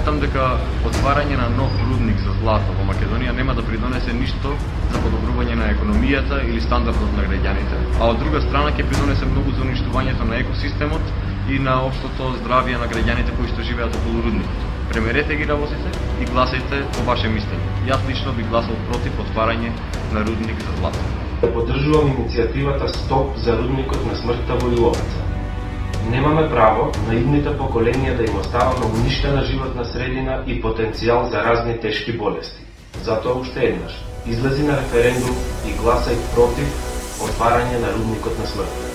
Сметам дека отварање на нов рудник за злато во Македонија нема да придонесе ништо за подобрување на економијата или стандардот на граѓаните, а од друга страна ќе придонесе многу за уништувањето на екосистемот и на општото здравје на граѓаните кои што живеат околу рудникот. Премерете ги работите и гласајте по ваше мислење. Јас лично би гласал против отварање на рудник за злато. Поддржувам иницијативата Стоп за рудникот на смртта во Иловица Немаме право на идните поколенија да им оставаме уништена животна средина и потенцијал за разни тешки болести. Затоа уште еднаш, излези на референдум и гласај против отварање на рудникот на смртта.